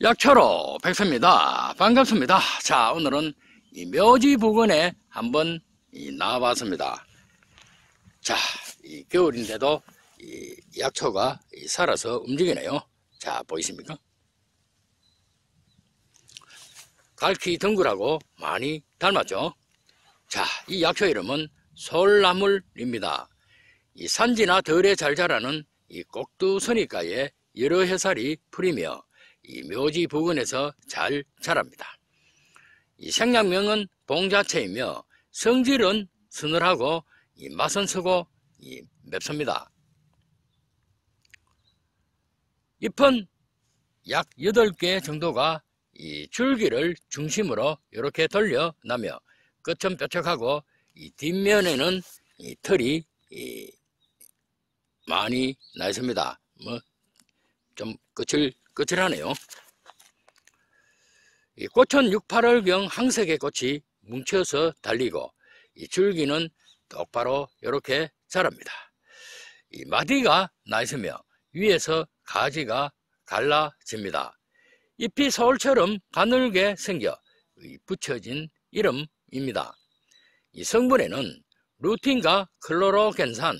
약초로 백서입니다. 반갑습니다. 자, 오늘은 이 묘지 부근에 한번 이 나와봤습니다. 자, 이 겨울인데도 이 약초가 이 살아서 움직이네요. 자, 보이십니까? 갈퀴 덩굴하고 많이 닮았죠? 자, 이 약초 이름은 솔나물입니다. 이 산지나 들에 잘 자라는 이 꼭두서니과에 여러 해살이 풀이며 이 묘지 부근에서 잘 자랍니다. 이 생양명은 봉자체이며 성질은 서늘하고 이 맛은 쓰고 이 맵습니다. 잎은 약 8개 정도가 이 줄기를 중심으로 이렇게 돌려 나며 끝은 뾰족하고 이 뒷면에는 이 털이 이 많이 나 있습니다. 뭐 좀 끝을 끝을하네요. 이 꽃은 6, 8월경 항색의 꽃이 뭉쳐서 달리고 이 줄기는 똑바로 이렇게 자랍니다. 이 마디가 나 있으며 위에서 가지가 갈라집니다. 잎이 서울처럼 가늘게 생겨 붙여진 이름입니다. 이 성분에는 루틴과 클로로겐산,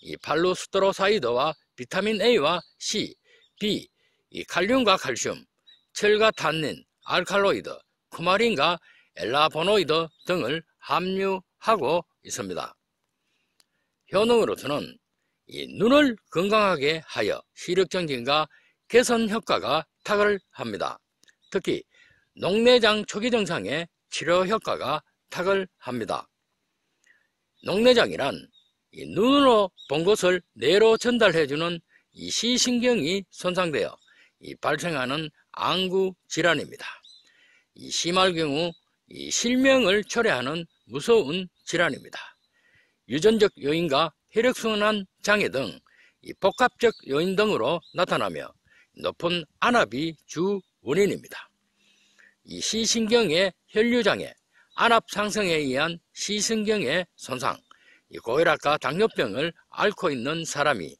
이 팔루스트로사이드와 비타민 A와 C, B, 이 칼륨과 칼슘, 철과 탄닌, 알칼로이드, 쿠마린과 플라보노이드 등을 함유하고 있습니다. 효능으로서는 이 눈을 건강하게 하여 시력 증진과 개선 효과가 탁월합니다. 특히 녹내장 초기 증상의 치료 효과가 탁월합니다. 녹내장이란 눈으로 본 것을 뇌로 전달해주는 이 시신경이 손상되어 이 발생하는 안구 질환입니다. 이 심할 경우 이 실명을 초래하는 무서운 질환입니다. 유전적 요인과 혈액순환 장애 등 복합적 요인 등으로 나타나며 높은 안압이 주 원인입니다. 이 시신경의 혈류장애, 안압 상승에 의한 시신경의 손상, 고혈압과 당뇨병을 앓고 있는 사람이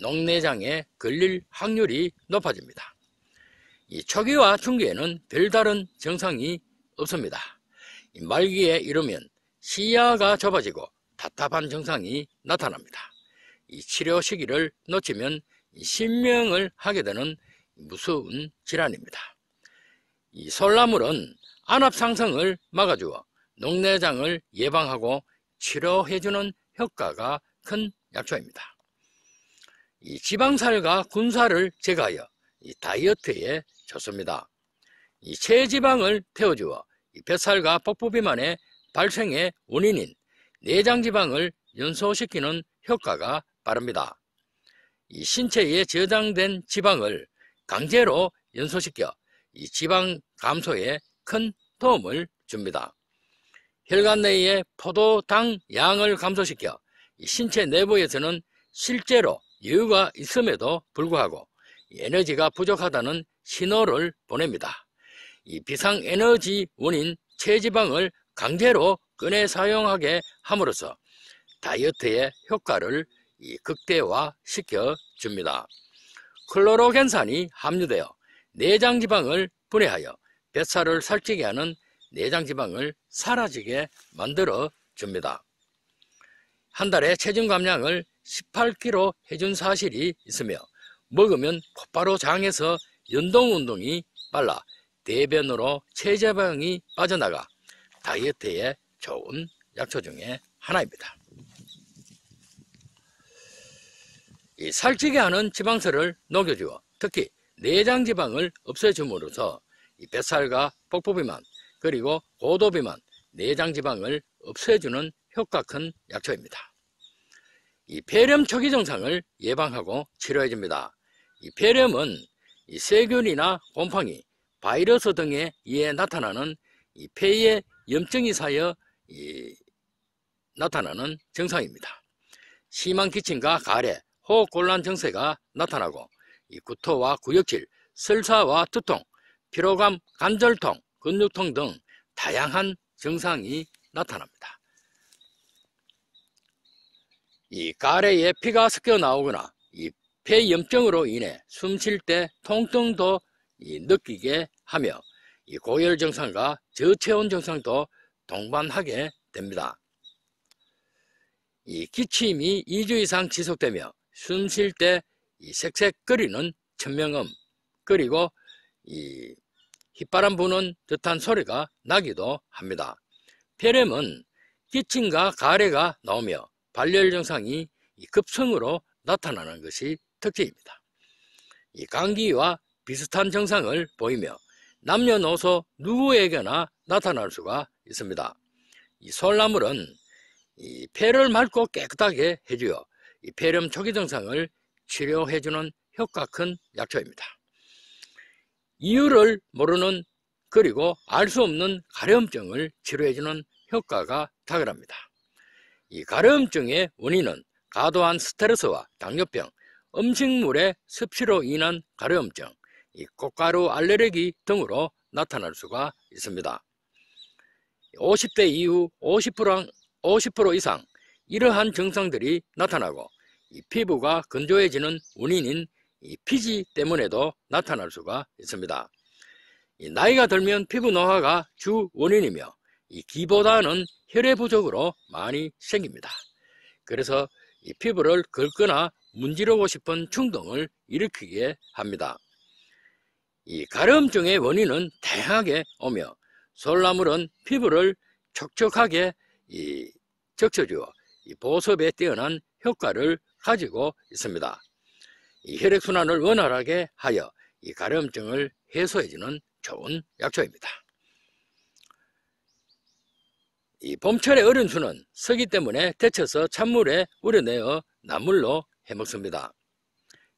녹내장에 걸릴 확률이 높아집니다. 이 초기와 중기에는 별다른 증상이 없습니다. 말기에 이르면 시야가 좁아지고 답답한 증상이 나타납니다. 이 치료 시기를 놓치면 신명을 하게 되는 무서운 질환입니다. 이 솔나물은 안압 상승을 막아주어 녹내장을 예방하고 치료해주는 효과가 큰 약초입니다. 이 지방살과 군살을 제거하여 이 다이어트에 좋습니다. 이 체지방을 태워주어 이 뱃살과 복부 비만의 발생의 원인인 내장지방을 연소시키는 효과가 빠릅니다. 이 신체에 저장된 지방을 강제로 연소시켜 이 지방 감소에 큰 도움을 줍니다. 혈관 내의 포도당 양을 감소시켜 신체 내부에서는 실제로 여유가 있음에도 불구하고 에너지가 부족하다는 신호를 보냅니다. 이 비상에너지 원인 체지방을 강제로 꺼내 사용하게 함으로써 다이어트의 효과를 극대화시켜 줍니다. 클로로겐산이 함유되어 내장지방을 분해하여 뱃살을 살찌게 하는 내장지방을 사라지게 만들어 줍니다. 한 달에 체중 감량을 18kg 해준 사실이 있으며 먹으면 곧바로 장에서 연동운동이 빨라 대변으로 체지방이 빠져나가 다이어트에 좋은 약초 중에 하나입니다. 이 살찌게 하는 지방세를 녹여주어 특히 내장 지방을 없애줌으로써 뱃살과 복부 비만 그리고 고도 비만 내장 지방을 없애주는 효과 큰 약초입니다. 이 폐렴 초기 증상을 예방하고 치료해 줍니다. 이 폐렴은 이 세균이나 곰팡이, 바이러스 등에 의해 나타나는 이 폐에 염증이 쌓여 나타나는 증상입니다. 심한 기침과 가래, 호흡곤란 증세가 나타나고 이 구토와 구역질, 설사와 두통, 피로감, 관절통, 근육통 등 다양한 증상이 나타납니다. 이 가래에 피가 섞여 나오거나 이 폐염증으로 인해 숨 쉴 때 통증도 이 느끼게 하며 이 고열 증상과 저체온 증상도 동반하게 됩니다. 이 기침이 2주 이상 지속되며 숨 쉴 때 이 색색거리는 천명음 그리고 이 휘바람 부는 듯한 소리가 나기도 합니다. 폐렴은 기침과 가래가 나오며 발열 증상이 급성으로 나타나는 것이 특징입니다. 이 감기와 비슷한 증상을 보이며 남녀노소 누구에게나 나타날 수가 있습니다. 이 솔나물은 이 폐를 맑고 깨끗하게 해주어 이 폐렴 초기 증상을 치료해주는 효과 큰 약초입니다. 이유를 모르는 그리고 알 수 없는 가려움증을 치료해주는 효과가 탁월합니다. 이 가려움증의 원인은 과도한 스트레스와 당뇨병, 음식물의 섭취로 인한 가려움증, 이 꽃가루 알레르기 등으로 나타날 수가 있습니다. 50대 이후 50%, 50% 이상 이러한 증상들이 나타나고 이 피부가 건조해지는 원인인 이 피지 때문에도 나타날 수가 있습니다. 이 나이가 들면 피부 노화가 주 원인이며 이 기보다는 혈액 부족으로 많이 생깁니다. 그래서 이 피부를 긁거나 문지르고 싶은 충동을 일으키게 합니다. 이 가려움증의 원인은 다양하게 오며 솔나물은 피부를 촉촉하게 이 적셔주어 이 보습에 뛰어난 효과를 가지고 있습니다. 이 혈액순환을 원활하게 하여 이 가려움증을 해소해주는 좋은 약초입니다. 이 봄철의 어른수는 서기 때문에 데쳐서 찬물에 우려내어 나물로 해먹습니다.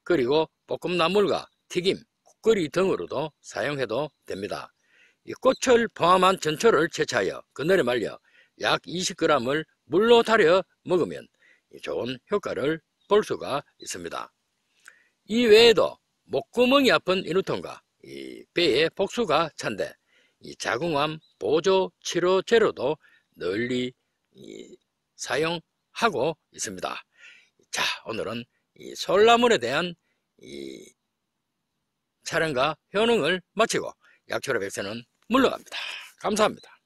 그리고 볶음나물과 튀김, 국거리 등으로도 사용해도 됩니다. 이 꽃을 포함한 전초를 채취하여 그늘에 말려 약 20g을 물로 달여 먹으면 좋은 효과를 볼 수가 있습니다. 이 외에도 목구멍이 아픈 인후통과 이 배에 복수가 찬데 이 자궁암 보조 치료제로도 널리 사용하고 있습니다. 자, 오늘은 이 솔나물에 대한 이 촬영과 효능을 마치고 약초로 백세는 물러갑니다. 감사합니다.